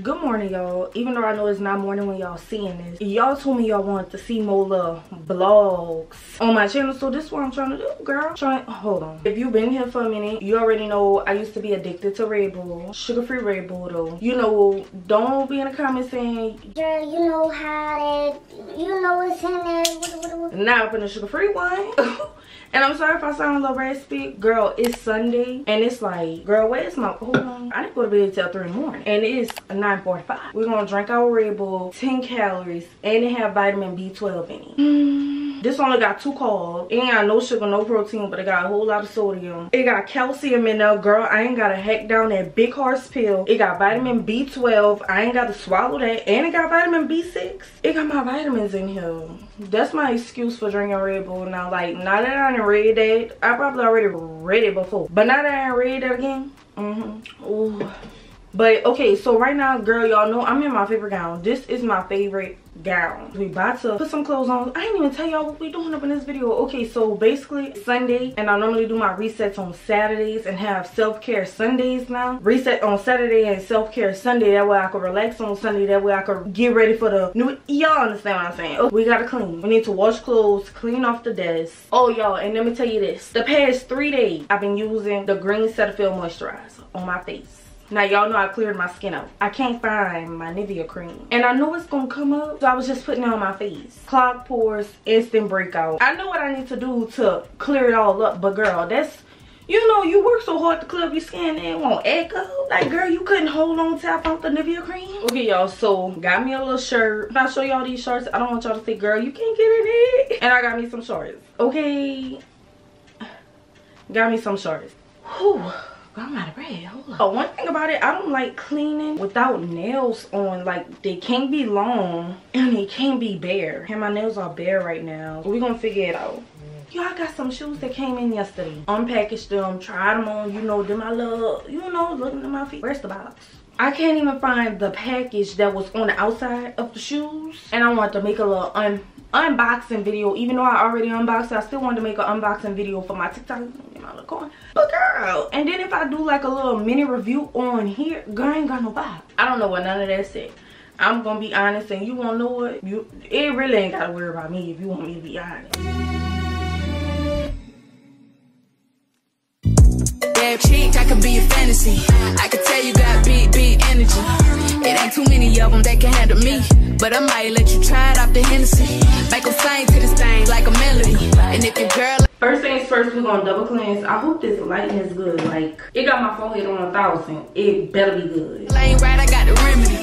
Good morning, y'all. Even though I know it's not morning when y'all seeing this, y'all told me y'all wanted to see more little vlogs on my channel, so this is what I'm trying to do, girl. Trying, hold on. If you've been here for a minute, you already know I used to be addicted to Red Bull, sugar-free Red Bull, though. You know, don't be in the comments saying, Girl, you know how that, you know what's in there. Now up in the sugar-free one. And I'm sorry if I sound a little raspy. Girl, it's Sunday. And it's like, girl, where's my, hold on. I didn't go to bed until 3 in the morning. And it's 9.45. We're going to drink our Red Bull, 10 calories. And it have vitamin B12 in it. Mm. This only got two carbs. It ain't got no sugar, no protein, but it got a whole lot of sodium. It got calcium in there. Girl, I ain't got to hack down that big horse pill. It got vitamin B12. I ain't got to swallow that. And it got vitamin B6. It got my vitamins in here. That's my excuse for drinking Red Bull now. Like, now that I done read that, I probably already read it before. But now that I read it again, mm-hmm. Ooh. But, okay, so right now, girl, y'all know I'm in my favorite gown. This is my favorite gown we about to put some clothes on. I didn't even tell y'all what we doing up in this video. Okay so basically sunday and i normally do my resets on saturdays and have self-care sundays now. Reset on saturday and self-care sunday. That way i could relax on sunday. That way i could get ready for the new y'all understand what i'm saying? Okay, we gotta clean. We need to wash clothes clean off the desk. Oh y'all and let me tell you this. The past three days i've been using the green cetaphil moisturizer on my face now y'all know I cleared my skin out. I can't find my Nivea cream. And I know it's gonna come up. So I was just putting it on my face. Clog pores, instant breakout. I know what I need to do to clear it all up. But girl, that's you know, you work so hard to clear up your skin and it won't echo. Like, girl, you couldn't hold on to I found the Nivea cream. Okay, y'all, so got me a little shirt. If I show y'all these shirts, I don't want y'all to say, girl, you can't get in it. And I got me some shorts. Okay. Got me some shorts. Whew. I'm out of bread. Hold on. Oh, one thing about it, I don't like cleaning without nails on. Like, they can't be long and they can't be bare. And my nails are bare right now. We're gonna figure it out. Y'all got some shoes that came in yesterday. Unpackaged them, tried them on, you know, them I love, you know, looking at my feet. Where's the box? I can't even find the package that was on the outside of the shoes. And I want to make a little un unboxing video even though i already unboxed it, i still wanted to make an unboxing video for my tiktok my little coin but girl and then if i do like a little mini review on here girl ain't got no box i don't know what none of that said i'm gonna be honest and you won't know what you it really ain't gotta worry about me if you want me to be honest Bad chick, I could be a fantasy. I could tell you got big, big energy. It ain't too many of them that can handle me. But I might let you try it off the Hennessy. Make them sing to this thing like a melody. And if your girl... First things first, we're gonna double cleanse. I hope this lighting is good. Like, it got my forehead on a thousand. It better be good. Ain't right, I got the remedy.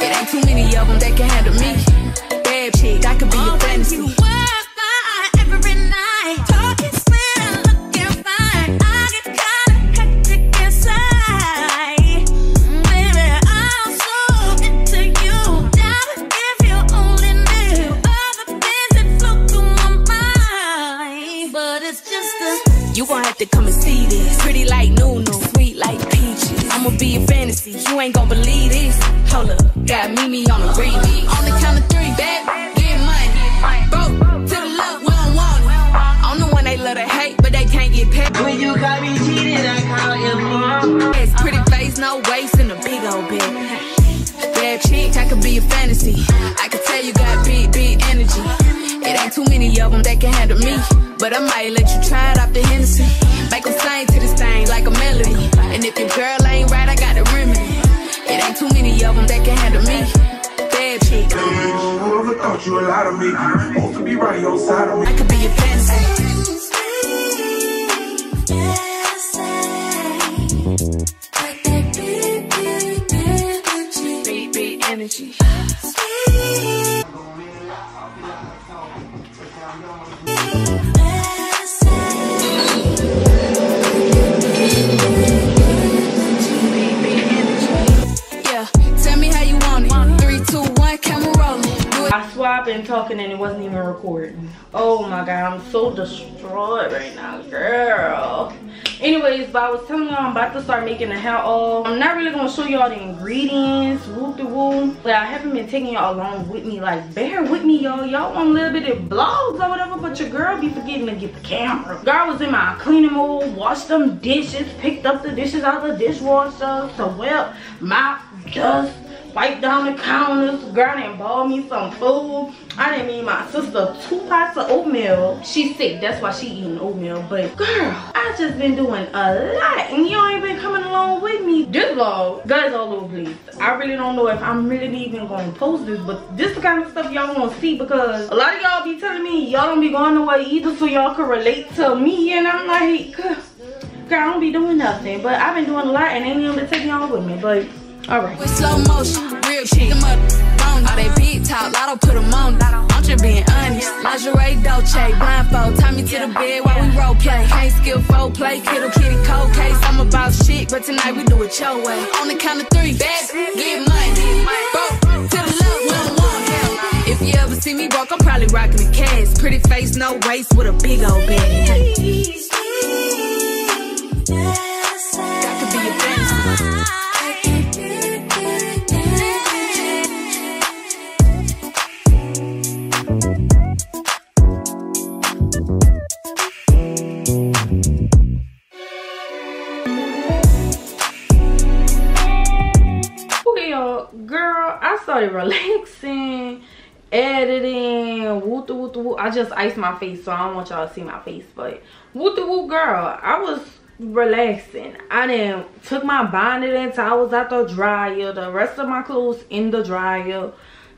It ain't too many of them that can handle me. To come and see this. Pretty like Nunu, sweet like peaches. I'ma be a fantasy, you ain't gon' believe this. Hold up, got Mimi on the remix. On the count of three, back, get money. Broke to the love, we don't want it. I'm the one they love to hate, but they can't get paid. When you call me cheating, I call you mom. It's pretty face, no waist, and a big old bed. Bad chick, I could be a fantasy. I could tell you got big, big energy. It ain't too many of them that can handle me. But I might let you try it off the Hennessy. Make them sing to this thing like a melody. And if your girl ain't right, I got the remedy. It ain't too many of them that can handle me. Bad chick. Whoever thought you a lot of me, supposed to be right on side of me. I could be your fantasy. energy. been recording. Oh my god, I'm so destroyed right now, girl. Anyways, but I was telling y'all I'm about to start making a hair oil. I'm not really gonna show y'all the ingredients, woo the woo. But I haven't been taking y'all along with me. Like, bear with me, y'all. Y'all want a little bit of vlogs or whatever, but your girl be forgetting to get the camera. Girl was in my cleaning mode, washed them dishes, picked up the dishes out of the dishwasher, so well, mop, dust, wipe down the counters. Girl done bought me some food. I didn't mean my sister two pots of oatmeal. She's sick, that's why she eating oatmeal. But girl, I just been doing a lot and y'all ain't been coming along with me. This vlog, guys all over please. I really don't know if I'm really even gonna post this, but this is the kind of stuff y'all wanna see because a lot of y'all be telling me y'all don't be going away either so y'all can relate to me and I'm like, girl, I don't be doing nothing. But I've been doing a lot and ain't even been taking y'all with me. But all right. With slow motion, real shit. Put them on. Being honest. Lingerie, Dolce, blindfold. Me to the bed while we role play. Can't skill play, kitty cold case. I'm about shit, but tonight we do it your way. On the count of three, bad, get money. Broke to the we don't want. If you ever see me I'm probably rocking the cash. Pretty face, no waist, with a big old bag. Started relaxing, editing, woo woo woo. I just iced my face, so I don't want y'all to see my face. But woo woo, girl, I was relaxing. I then took my bonnet and towels out the dryer, the rest of my clothes in the dryer.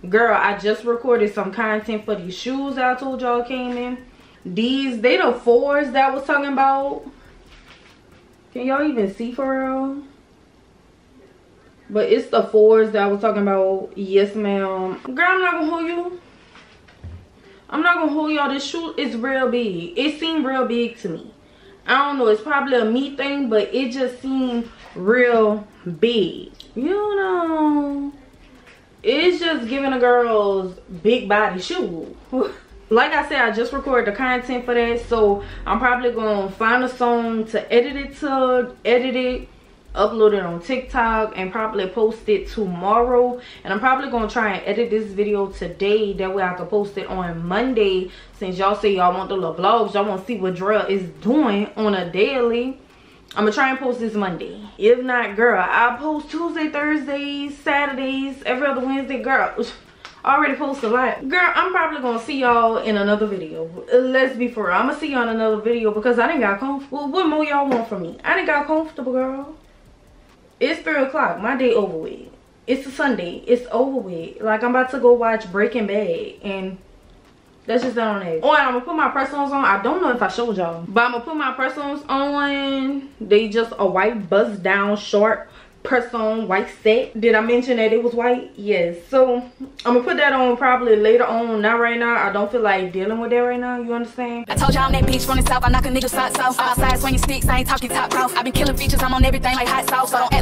Girl, I just recorded some content for these shoes I told y'all came in. These, they the fours that I was talking about. Can y'all even see for real? But it's the fours that I was talking about. Yes, ma'am. Girl, I'm not gonna hold you. I'm not gonna hold y'all. This shoe is real big. It seemed real big to me. I don't know. It's probably a me thing, but it just seemed real big. You know. It's just giving a girl's big body shoe. like I said, I just recorded the content for that. So I'm probably gonna find a song to edit it to, edit it upload it on tiktok and probably post it tomorrow. And i'm probably gonna try and edit this video today. That way i can post it on monday. Since y'all say y'all want the little vlogs y'all want to see what Drea is doing on a daily. I'm gonna try and post this monday. If not girl i'll post tuesday thursdays saturdays every other wednesday. Girl I already post a lot. Girl i'm probably gonna see y'all in another video. Let's be for real. I'm gonna see y'all in another video because i didn't got comfortable what more y'all want from me? I didn't got comfortable girl three o'clock my day over with it's a sunday it's over with like i'm about to go watch breaking bad and that's just that on it oh and i'm gonna put my press-ons on i don't know if i showed y'all but i'm gonna put my press-ons on they just a white bust down short press-on white set did i mention that it was white yes so i'm gonna put that on probably later on not right now i don't feel like dealing with that right now you understand I told you I'm that bitch from the south. I knock a nigga socks off. I'm outside swinging sticks. I ain't talking top off. I been killing features. I'm on everything like hot sauce. So don't act